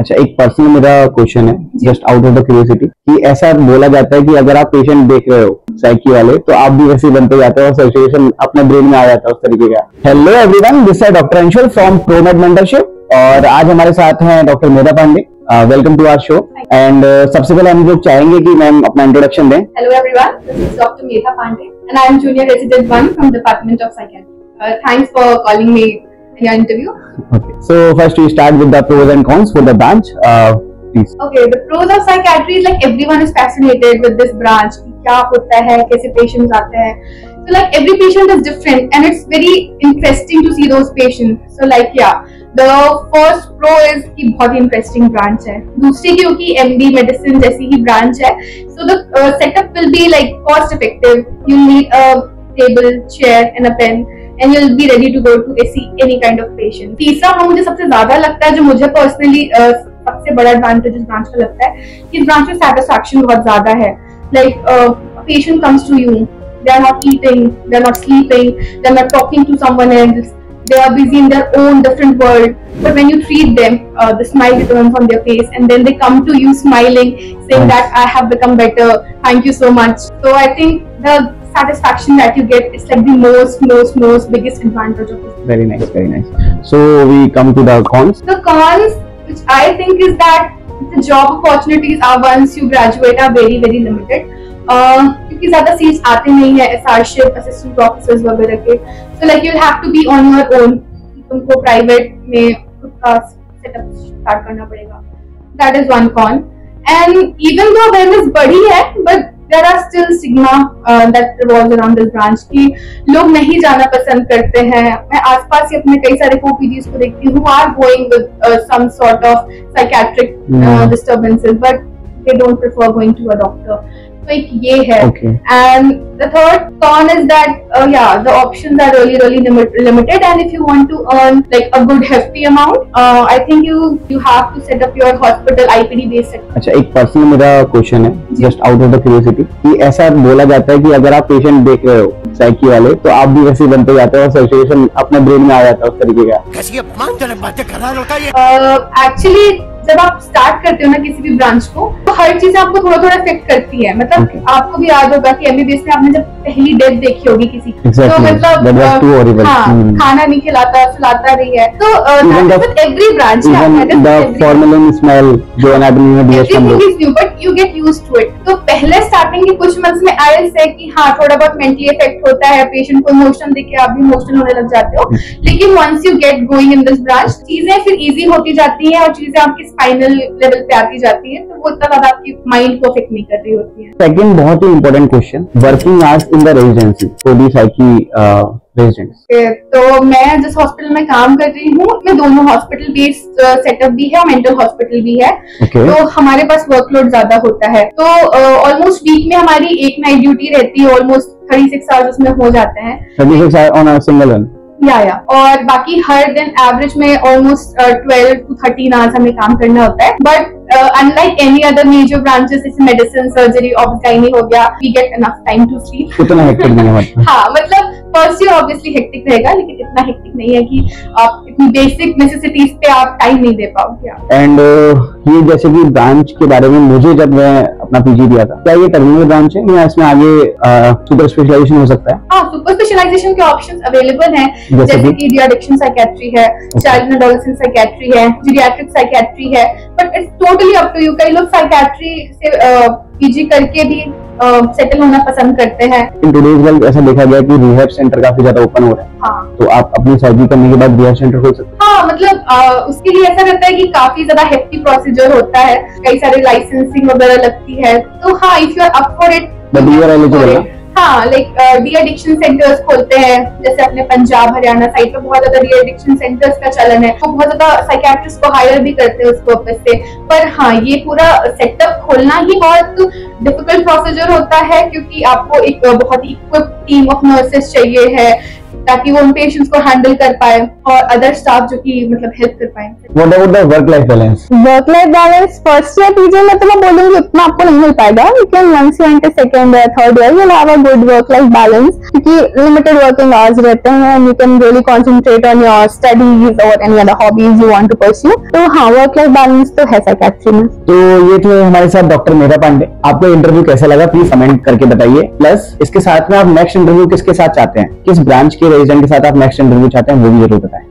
अच्छा एक पर्सनल मेरा क्वेश्चन है just out of the curiosity कि ऐसा बोला जाता है कि अगर आप पेशेंट देख रहे हो साइकी वाले तो आप भी वैसे बनते जाते हो सिचुएशन अपने ब्रेन में आ जाता है उस तरीके का हेलो एवरीवन दिस है doctor Anshul from ProMed mentorship और आज हमारे साथ हैं doctor Medha Pandey welcome to our show and सबसे पहले हम लोग चाहेंगे कि मैम अपना इंट्रोडक्शन दें Hello everyone, this is Dr. Megha Pandey and I am Junior Resident 1 from Department of Psychiatry. Uh, thanks for calling your interview. Okay. So first we start with the pros and cons for the branch. Uh, please. Okay, the pros of psychiatry is like everyone is fascinated with this branch. क्या होता है कैसे patients आते हैं So like every patient is different and it's very interesting to see those patients. So like yeah, the first pro is कि बहुत ही interesting branch है दूसरी क्योंकि MD medicine जैसी ही branch है so the uh, setup will be like cost effective you need a table chair and a pen and you'll be ready to go to see any kind of patient तीसरा जो मुझे सबसे ज़्यादा लगता है जो मुझे पर्सनली सबसे बड़ा एडवांटेज इस ब्रांच का लगता है कि इस ब्रांच में सेटिस्फैक्शन बहुत ज़्यादा है like patient comes to you they are not eating they are not sleeping they are not talking to someone else they are busy in their own different world but when you treat them uh, the smile returns on their face and then they come to you smiling saying Nice. that i have become better thank you so much so i think the satisfaction that you get is like the most most most biggest advantage of this Very nice, very nice. So we come to the cons. the cons which i think is that the job opportunities are once you graduate are very very limited uh, क्योंकि ज्यादा seats आते नहीं है एसआरशिप assistant professors वगैरह के so like you have to be on your own तुमको private में खुद का सेटअप स्टार्ट करना पड़ेगा that is one con and even though awareness बढ़ी है but there are still stigma that revolve around this branch की लोग नहीं जाना पसंद करते हैं। मैं आसपास ही अपने कई सारे कोपीडीज को देखती हूँ are going with some sort of psychiatric disturbances disturbances but they don't prefer going to a doctor एक ये है. And the third con is that yeah the option are really really limited and if you want to earn like a good hefty amount I think you you have to set up your hospital IPD based अच्छा एक personal मेरा question है just out of the curiosity कि ऐसा बोला जाता है कि अगर आप पेशेंट देख रहे हो साइकी वाले तो आप भी वैसे बनते जाते हो सिचुएशन अपने ब्रेन में आ जाता है उस तरीके का। कैसी अपमानजनक बातें कर रहा है लड़का ये? एक्चुअली जब आप स्टार्ट करते हो ना किसी भी ब्रांच को तो हर चीज़ आपको थोड़ा थोड़ा इफ़ेक्ट करती है मतलब Okay. आपको भी याद होगा कि एमबीबीएस में आपने जब पहली डेथ देखी होगी किसी की Exactly. तो मतलब. हाँ Hmm. खाना नहीं खिलाता सुलाता नहीं है तो एवरी ब्रांच स्मेल जो एनाटॉमी में but you get used to it तो पहले स्टार्टिंग के कुछ मंथ्स में आई से कि हाँ थोड़ा बहुत मेंटली इफ़ेक्ट होता है पेशेंट को इमोशन देख के आप भी इमोशनल होने लग जाते हो लेकिन once you get going in this branch चीज़ें फिर इजी होती जाती है और चीज़ें आपकी स्पाइनल लेवल पे आती जाती है तो वो इतना ज़्यादा आपकी माइंड को अफेक्ट नहीं कर रही होती है सेकंड बहुत ही important question working hours in the residency तो मैं जिस हॉस्पिटल में काम कर रही हूँ उसमें दोनों हॉस्पिटल बेस्ड सेटअप भी है और मेंटल हॉस्पिटल भी है। ओके तो हमारे पास वर्कलोड ज़्यादा होता है। तो ऑलमोस्ट वीक में हमारी एक नाइट ड्यूटी रहती है ऑलमोस्ट थर्टी सिक्स आवर्स उसमें हो जाते हैं। थर्टी सिक्स ऑन सिंगल या या। और बाकी हर दिन एवरेज में almost twelve to thirteen hours हमें काम करना होता है। But unlike any other major branches जैसे मेडिसिन सर्जरी ऑब्सगाइनी हो गया we get enough time to sleep उतना हेक्टिक नहीं है हाँ मतलब फ़र्स्ट ईयर ऑब्वियसली हेक्टिक रहेगा लेकिन इतना हेक्टिक नहीं है कि आप इतनी बेसिक नेसेसिटीज पे आप टाइम नहीं दे पाओगे। एंड एंड ये जैसे कि ब्रांच के बारे में मुझे जब मैं अपना पीजी दिया था। क्या ये टर्मिनल ब्रांच है या इसमें आगे सुपर स्पेशलाइजेशन हो सकता है? हाँ सुपर स्पेशलाइजेशन के ऑप्शन अवेलेबल है। जैसे की? कि साइकेट्री है चाइल्ड एंड एडोलेसेंट साइकेट्री है जीरियाट्रिक साइकेट्री है but it's totally up to you कई लोग साइकेट्री से पीजी करके भी सेटल होना पसंद करते हैं। इन टुडेज वर्ल्ड ऐसा देखा गया कि रिहैब सेंटर काफ़ी ज़्यादा ओपन हो रहा है। हाँ। तो आप अपनी सर्जरी करने के बाद रिहैब सेंटर खोल सकते हाँ? मतलब अ, उसके लिए ऐसा रहता है कि काफ़ी ज़्यादा हेफ्टी प्रोसीजर होता है। कई सारे लाइसेंसिंग वगैरह लगती है। तो हाँ if you are up for it? हाँ लाइक डी एडिक्शन सेंटर्स खोलते हैं। जैसे अपने पंजाब हरियाणा साइड पे बहुत ज़्यादा डी एडिक्शन सेंटर्स का चलन है। वो बहुत ज़्यादा साइकेट्रिस्ट को हायर भी करते हैं उस पर्पज से। पर हाँ ये पूरा सेटअप खोलना ही बहुत डिफ़िकल्ट प्रोसीजर होता है क्योंकि आपको एक बहुत ही इक्विप टीम ऑफ़ नर्सेस चाहिए है ताकि वो उन पेशेंट्स को हैंडल कर पाए और अदर स्टाफ जो कि मतलब हेल्प कर पाए। What about the work life balance work life balance first year PG में तो मैं बोलूँगी उतना आपको नहीं मिल पाएगा। लेकिन वंस यू एंटर सेकेंड या third year you have a good work life balance क्योंकि लिमिटेड वर्किंग आवर्स रहते हैं and you can really concentrate on your studies और any other hobbies you want to pursue तो हाँ work life balance तो है psychiatry में। तो ये थे हमारे साथ डॉक्टर मेधा पांडे। इंटरव्यू कैसा लगा प्लीज़ कमेंट करके बताइए। प्लस इसके साथ में आप नेक्स्ट इंटरव्यू किसके साथ चाहते हैं? किस ब्रांच के रेजिडेंट के साथ आप नेक्स्ट इंटरव्यू चाहते हैं, वो भी ज़रूर बताएँ।